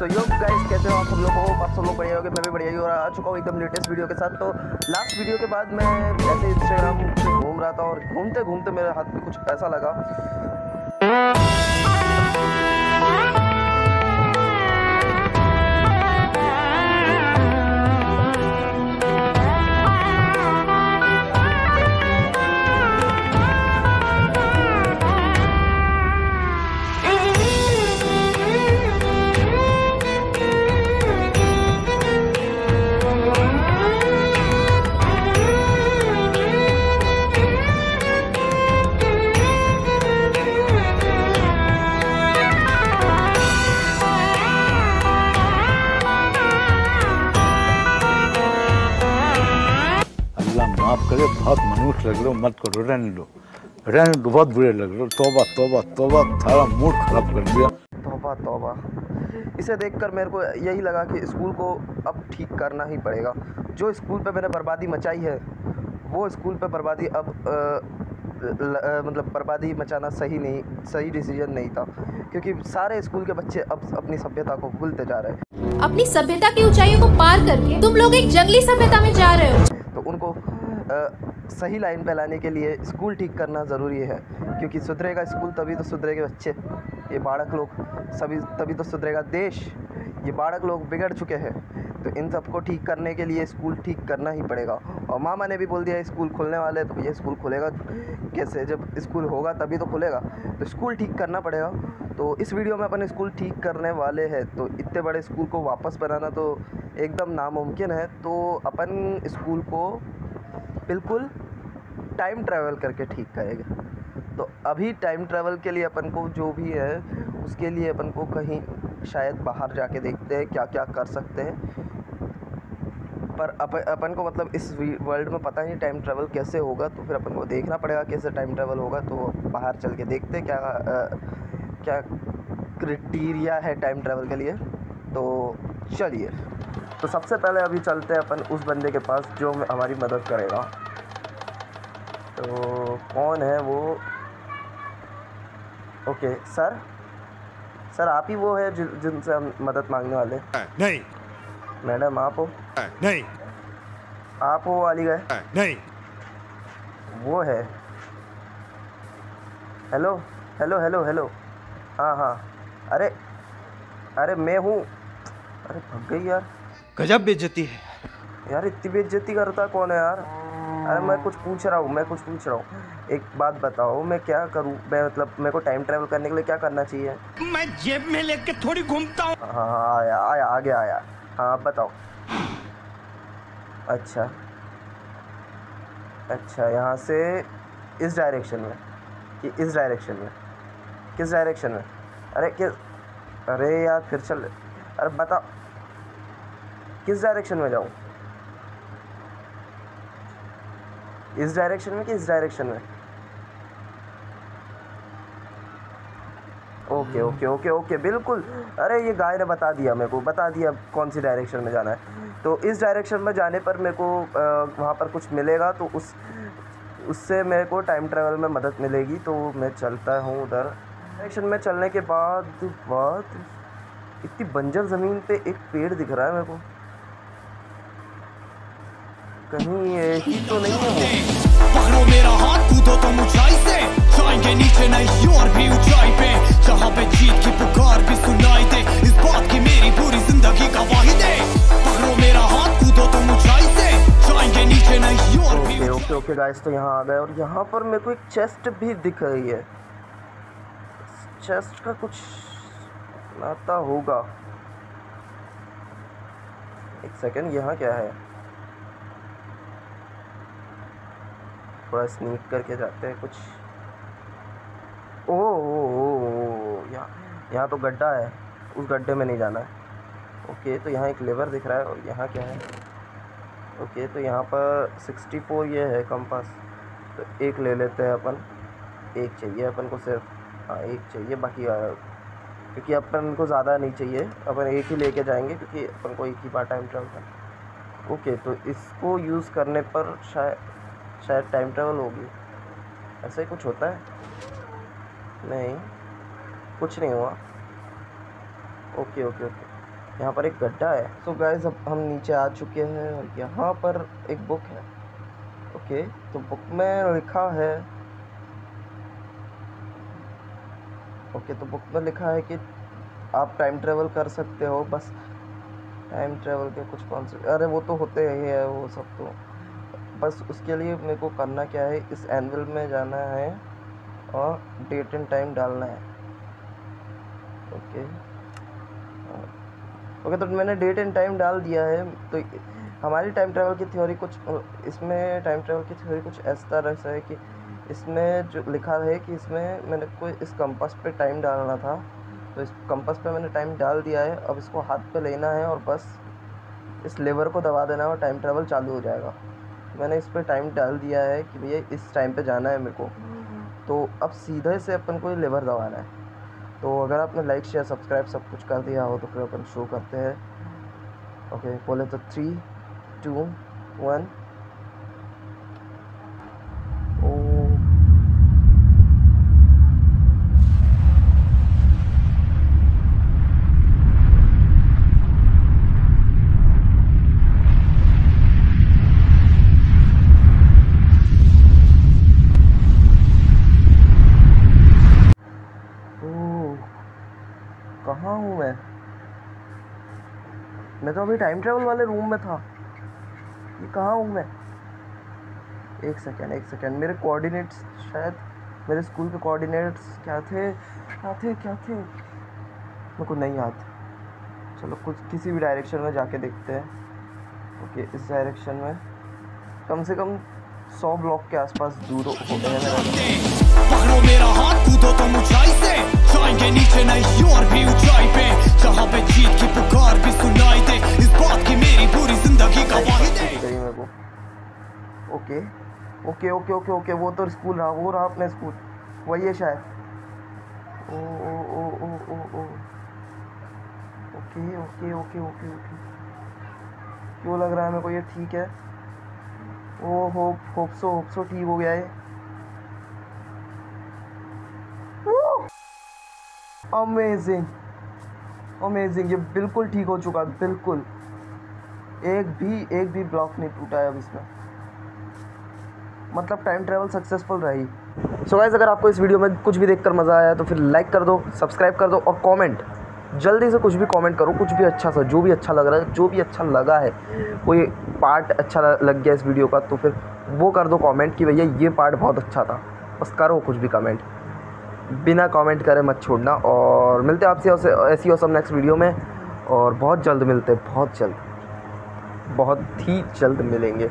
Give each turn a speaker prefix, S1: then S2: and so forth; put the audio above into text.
S1: सो yo guys, कैसे हो आप सब लोग? हो आप सब लोग बढ़िया हो मैं भी बढ़िया ही और आ चुका हूँ एकदम लेटेस्ट वीडियो के साथ। तो लास्ट वीडियो के बाद मैं ऐसे इंस्टाग्राम घूम रहा था और घूमते घूमते मेरे हाथ में कुछ पैसा लगा।
S2: करे बहुत मनुष्य लग रहे हो मत करो रहने दो। रहने दो बहुत बुरे लग रहे हो। तोबा तोबा तोबा सारा मूड खराब कर दिया।
S1: तौबा तौबा। इसे देखकर मेरे को यही लगा कि स्कूल को अब ठीक करना ही पड़ेगा। जो स्कूल पे मैंने बर्बादी मचाई है वो स्कूल पे बर्बादी अब ल- मतलब बर्बादी मचाना सही नहीं सही डिसीज़न नहीं था। क्योंकि सारे स्कूल के बच्चे अब अपनी सभ्यता को भूलते जा रहे हैं।
S3: अपनी सभ्यता की ऊंचाइयों को पार करके तुम लोग एक जंगली सभ्यता में जा रहे हो।
S1: तो उनको सही लाइन पे लाने के लिए स्कूल ठीक करना ज़रूरी है, क्योंकि सुधरेगा स्कूल तभी तो सुधरेगे बच्चे, ये बाढ़क लोग, सभी, तभी तो सुधरेगा देश, ये बालक लोग बिगड़ चुके हैं। तो इन सबको ठीक करने के लिए स्कूल ठीक करना ही पड़ेगा। और मामा ने भी बोल दिया स्कूल खुलने वाले तो ये स्कूल खुलेगा कैसे? जब स्कूल होगा तभी तो खुलेगा। तो स्कूल ठीक करना पड़ेगा। तो इस वीडियो में अपन स्कूल ठीक करने वाले हैं तो इतने बड़े स्कूल को वापस बनाना तो एकदम नामुमकिन है। तो अपन स्कूल को बिल्कुल टाइम ट्रैवल करके ठीक करेगा। तो अभी टाइम ट्रैवल के लिए अपन को जो भी है उसके लिए अपन को कहीं शायद बाहर जाके देखते हैं क्या क्या कर सकते हैं। पर अप, अपन को मतलब इस वर्ल्ड में पता नहीं टाइम ट्रैवल कैसे होगा तो फिर अपन को देखना पड़ेगा कैसे टाइम ट्रैवल होगा तो बाहर चल के देखते हैं क्या अ, क्या क्रिटीरिया है टाइम ट्रैवल के लिए। तो चलिए। तो सबसे पहले अभी चलते हैं अपन उस बंदे के पास जो हमारी मदद करेगा। तो कौन है वो? ओके सर सर आप ही वो है जिनसे हम मदद मांगने वाले
S4: नहीं।
S1: मैडम आप हो?
S4: नहीं।
S1: आप वो वाली गए
S4: नहीं।
S1: वो है। हेलो हेलो हेलो हेलो हाँ हाँ। अरे अरे मैं हूँ। अरे भग गई यार।
S4: गजब बेइज्जती है।
S1: यार इतनी बेइज्जती करता कौन है यार? अरे मैं कुछ पूछ रहा हूँ मैं कुछ पूछ रहा हूँ। एक बात बताओ मैं क्या करूँ? मैं मतलब मेरे को टाइम ट्रैवल करने के लिए क्या करना चाहिए?
S4: मैं जेब में लेके थोड़ी घूमता हूँ।
S1: हाँ हाँ आया आया आ गया आया। हाँ आप बताओ। अच्छा। अच्छा यहाँ से इस डायरेक्शन में कि इस डायरेक्शन में किस डायरेक्शन में? अरे किस अरे यार फिर चल अरे बताओ किस डायरेक्शन में जाऊँ? इस डायरेक्शन में कि इस डायरेक्शन में? ओके ओके ओके ओके, बिल्कुल। अरे, ये गाय ने बता दिया मेरे को, बता दिया कौन सी डायरेक्शन में जाना है। तो इस डायरेक्शन में जाने पर मेरे को वहाँ पर कुछ मिलेगा तो उस, उससे मेरे को टाइम ट्रैवल में मदद मिलेगी तो मैं चलता हूँ उधर। डायरेक्शन में चलने के बाद बाद, इतनी बंजर ज़मीन पे एक पेड़ दिख रहा है मेरे को। कहीं ही तो नहीं है।
S5: पकड़ो मेरा हाथ कूदो तुम ऊंचाई से। जाएँगे नीचे नहीं और भी ऊंचाई पे। जहाँ पे जीत की पुकार भी सुनाई दे इस बात की मेरी पूरी ज़िंदगी गवाही दे। पकड़ो मेरा हाथ कूदो तुम ऊंचाई से। जाएँगे नीचे नहीं और भी
S1: ओके ओके ओके गाइस तो यहाँ आ गए और यहाँ पर मेरे को एक चेस्ट भी दिख रही है। चेस्ट का कुछ नाता होगा। एक सेकंड यहाँ क्या है? थोड़ा स्नीक करके जाते हैं कुछ। ओ ओ ओ यहाँ यहाँ तो गड्ढा है, उस गड्ढे में नहीं जाना है। ओके तो यहाँ एक लेवर दिख रहा है, और यहाँ क्या है? ओके तो यहाँ पर 64 ये है कंपास तो एक ले लेते हैं अपन। एक चाहिए अपन को सिर्फ़। हाँ एक चाहिए, बाकी क्योंकि अपन को ज़्यादा नहीं चाहिए, अपन एक ही लेके जाएँगे, क्योंकि अपन को एक ही बार टाइम ट्रैवल करना ओके तो इसको यूज़ करने पर शायद शायद टाइम ट्रैवल होगी। ऐसा ही कुछ होता है? नहीं। कुछ नहीं हुआ। ओके ओके ओके यहाँ पर एक गड्ढा है। सो गाइस अब हम नीचे आ चुके हैं और यहाँ पर एक बुक है। ओके तो बुक में लिखा है। ओके तो बुक में लिखा है कि आप टाइम ट्रेवल कर सकते हो। बस टाइम ट्रेवल के कुछ कॉन्सेप्ट अरे, वो तो होते ही है, वो सब तो। बस उसके लिए मेरे को करना क्या है, इस एनवल में जाना है और डेट एंड टाइम डालना है। ओके ओके तो मैंने डेट एंड टाइम डाल दिया है तो हमारी टाइम ट्रैवल की थ्योरी कुछ, इसमें टाइम ट्रैवल की थ्योरी कुछ ऐसा तरह से है कि इसमें जो लिखा है कि इसमें मैंने कोई, इस कंपास पे टाइम डालना था। तो इस कंपास पे मैंने टाइम डाल दिया है, अब इसको हाथ पे लेना है और बस इस लेवर को दबा देना है और टाइम ट्रैवल चालू हो जाएगा। मैंने इस पर टाइम डाल दिया है कि भैया इस टाइम पे जाना है मेरे को। तो अब सीधे से अपन को लेबर दबाना है। तो अगर आपने लाइक शेयर सब्सक्राइब सब कुछ कर दिया हो तो फिर अपन शो करते हैं। ओके बोले तो थ्री टू वन ओ ओह, कहाँ हूँ मैं मैं तो अभी टाइम ट्रेवल वाले रूम में था। ये कहाँ हूँ मैं? एक सेकेंड एक सेकेंड मेरे कोऑर्डिनेट्स शायद मेरे स्कूल के कोऑर्डिनेट्स क्या थे? क्या थे क्या थे? मेरे को नहीं याद। चलो, कुछ किसी भी डायरेक्शन में जाके देखते हैं। ओके इस डायरेक्शन में। कम से कम सौ ब्लॉक के आसपास दूर हो हैं मेरा
S5: कूदो तुम ऊंचाई से जाएँगे नीचे नहीं और भी ऊंचाई पे जहाँ पे जीत की पुकार भी सुनाई दे इस बात की मेरी पूरी ज़िंदगी
S1: को okay okay okay okay okay वो तो स्कूल रहा वो रहा अपना स्कूल वही है शायद ओ ओ ओ ओ ओ ओ okay okay okay okay okay क्यों लग रहा है मेरे को? ये ठीक है? ओ hope hope so hope so ठीक हो गया है अमेजिंग अमेजिंग ये बिल्कुल ठीक हो चुका है बिल्कुल। एक भी एक भी ब्लॉक नहीं टूटा है अब इसमें। मतलब टाइम ट्रैवल सक्सेसफुल रही सो गाइज़ अगर आपको इस वीडियो में कुछ भी देखकर मज़ा आया तो फिर लाइक कर दो सब्सक्राइब कर दो और कमेंट जल्दी से कुछ भी कमेंट करो, कुछ भी अच्छा सा, जो भी अच्छा लग रहा है, जो भी अच्छा लगा है, कोई पार्ट अच्छा लग गया इस वीडियो का तो फिर वो कर दो कमेंट कि भैया ये पार्ट बहुत अच्छा था। बस करो कुछ भी कमेंट बिना कमेंट करे मत छोड़ना और मिलते हैं आपसे ऐसे- सब नेक्स्ट वीडियो में और बहुत जल्द मिलते हैं, बहुत जल्द। बहुत ही जल्द मिलेंगे।